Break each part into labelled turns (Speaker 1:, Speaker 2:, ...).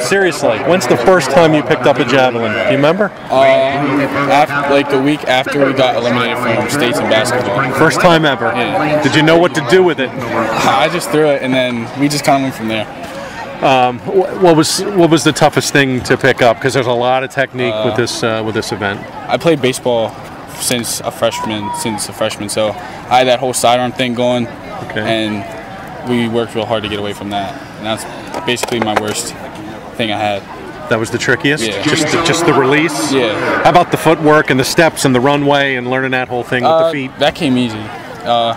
Speaker 1: Seriously, when's the first time you picked up a javelin? Do you remember?
Speaker 2: Uh, after, like the week after we got eliminated from states in basketball.
Speaker 1: First time ever.
Speaker 2: Yeah.
Speaker 1: Did you know what to do with it?
Speaker 2: I just threw it, and then we just kind of went from there.
Speaker 1: Wh- What was what was the toughest thing to pick up? Because there's a lot of technique with this uh, with this event.
Speaker 2: I played baseball since a freshman, since a freshman, so I had that whole sidearm thing going,
Speaker 1: Okay.
Speaker 2: and we worked real hard to get away from that. And that's basically my worst thing I had.
Speaker 1: That was the trickiest.
Speaker 2: Yeah.
Speaker 1: Just the, just the release.
Speaker 2: Yeah.
Speaker 1: How about the footwork and the steps and the runway and learning that whole thing with
Speaker 2: Uh,
Speaker 1: the feet?
Speaker 2: That came easy. Uh,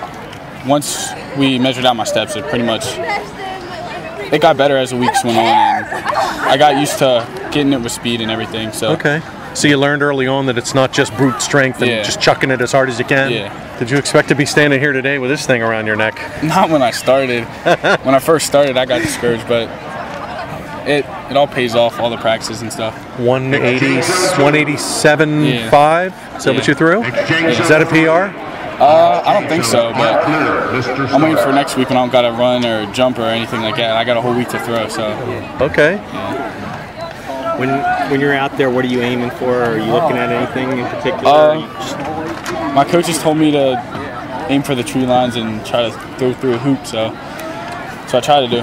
Speaker 2: once we measured out my steps, it pretty much it got better as the weeks went on, and I got used to getting it with speed and everything. So
Speaker 1: Okay. So you learned early on that it's not just brute strength and
Speaker 2: Yeah.
Speaker 1: just chucking it as hard as you can.
Speaker 2: Yeah.
Speaker 1: Did you expect to be standing here today with this thing around your neck?
Speaker 2: not when I started. when I first started, I got discouraged, but it it all pays off, all the practices and stuff.
Speaker 1: 180, 187,
Speaker 2: Yeah.
Speaker 1: 5? Is that what you threw? Is that a PR?
Speaker 2: Uh, I don't think so, but I'm waiting for next week when I don't got to run or jump or anything like that. I got a whole week to throw, so
Speaker 1: Okay.
Speaker 3: When when you're out there, what are you aiming for? Are you looking at anything in particular?
Speaker 2: Uh,
Speaker 3: Are you just-
Speaker 2: my coaches told me to aim for the tree lines and try to throw through a hoop, so so I try to do.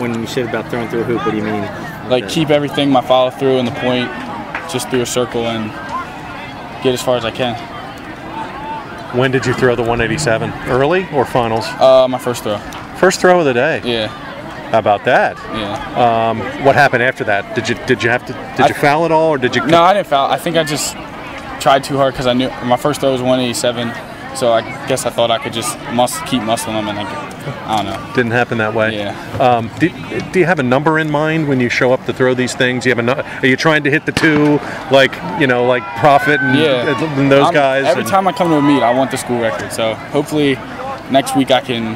Speaker 3: when you said about throwing through a hoop, what do you mean?
Speaker 2: Like keep everything, my follow through and the point, just through a circle and get as far as I can.
Speaker 1: When did you throw the 187? Early or finals?
Speaker 2: Uh, my first throw.
Speaker 1: First throw of the day.
Speaker 2: Yeah,
Speaker 1: How about that?
Speaker 2: yeah.
Speaker 1: Um, What happened after that? Did you did you have to did you foul at all or did you
Speaker 2: No, I didn't foul. I think I just tried too hard because I knew my first throw was 187. So I guess I thought I could just must keep muscling them and I, could, I don't know.
Speaker 1: didn't happen that way?
Speaker 2: Yeah.
Speaker 1: Um, do, do you have a number in mind when you show up to throw these things? You have a are you trying to hit the two like you know like Profit and,
Speaker 2: Yeah.
Speaker 1: and those
Speaker 2: I'm-
Speaker 1: guys?
Speaker 2: Every
Speaker 1: and-
Speaker 2: time I come to a meet, I want the school record. So hopefully next week I can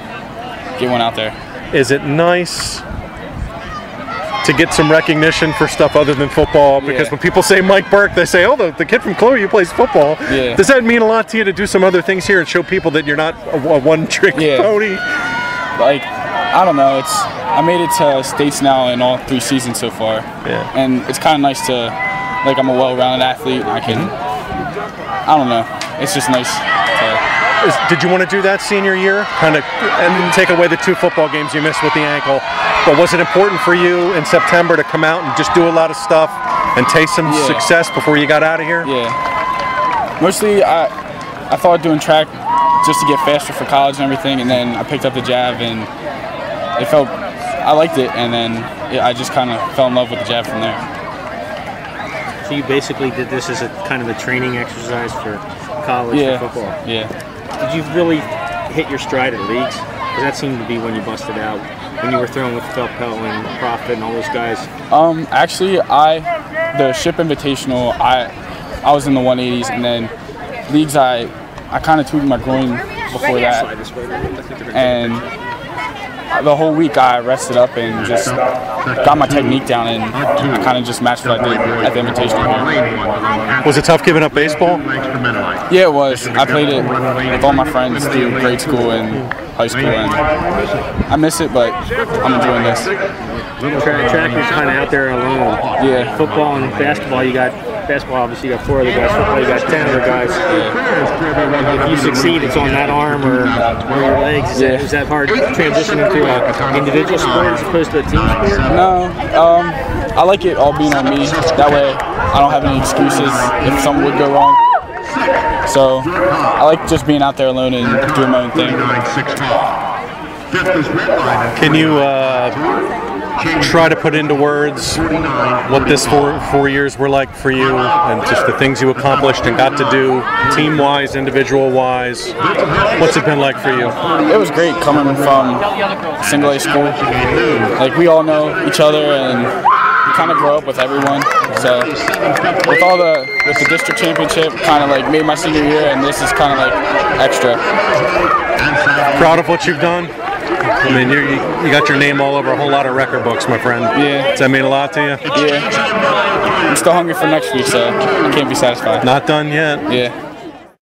Speaker 2: get one out there.
Speaker 1: Is it nice to get some recognition for stuff other than football? Because
Speaker 2: Yeah.
Speaker 1: when people say Mike Burke, they say, "Oh, the, the kid from Chloe who plays football."
Speaker 2: Yeah.
Speaker 1: Does that mean a lot to you to do some other things here and show people that you're not a, a one-trick
Speaker 2: Yeah.
Speaker 1: pony?
Speaker 2: Like I don't know. It's I made it to states now in all three seasons so far.
Speaker 1: Yeah.
Speaker 2: And it's kind of nice to like I'm a well-rounded athlete. I can.
Speaker 1: Mm-hmm.
Speaker 2: I don't know. It's just nice. To,
Speaker 1: did you want to do that senior year, kind of, and take away the two football games you missed with the ankle? But was it important for you in September to come out and just do a lot of stuff and taste some
Speaker 2: Yeah.
Speaker 1: success before you got out of here?
Speaker 2: Yeah. Mostly, I I thought doing track just to get faster for college and everything, and then I picked up the jab and it felt I liked it, and then it, I just kind of fell in love with the jab from there.
Speaker 3: So you basically did this as a kind of a training exercise for college
Speaker 2: Yeah.
Speaker 3: for football.
Speaker 2: Yeah.
Speaker 3: Did you really hit your stride at leagues? 'Cause that seemed to be when you busted out. When you were throwing with Phil Pell and Profit and all those guys.
Speaker 2: Um, actually, I the ship invitational, I I was in the 180s, and then leagues, I I kind of tweaked my groin before that,
Speaker 3: Slide this way. I think they're gonna
Speaker 2: and the whole week I rested up and just got my technique down, and I kind of just matched what I did at the invitational here.
Speaker 1: Was it tough giving up baseball?
Speaker 2: Yeah, it was. I played it with all my friends through grade school and high school, and I miss it, but I'm enjoying this.
Speaker 3: Track, track was kind of out there alone.
Speaker 2: Yeah.
Speaker 3: Football and basketball, you got basketball. Obviously, you got four other guys. Football, you got ten other guys. Yeah. If you succeed, it's on that arm or, or your legs. Is,
Speaker 2: Yeah.
Speaker 3: that, is that hard transitioning to transition into an individual sport as opposed to a team sport?
Speaker 2: No, um, I like it all being on me. That way, I don't have any excuses if something would go wrong. So, I like just being out there alone and doing my own thing.
Speaker 1: Can you uh, try to put into words what this four, four years were like for you and just the things you accomplished and got to do team wise, individual wise? What's it been like for you?
Speaker 2: It was great coming from single A school. Like we all know each other and you kind of grow up with everyone. So with all the with the district championship, kind of like made my senior year, and this is kind of like extra.
Speaker 1: Proud of what you've done? I mean, you you got your name all over a whole lot of record books, my friend.
Speaker 2: Yeah.
Speaker 1: Does that mean a lot to you?
Speaker 2: Yeah, I'm still hungry for next week, so I can't be satisfied.
Speaker 1: Not done yet.
Speaker 2: Yeah.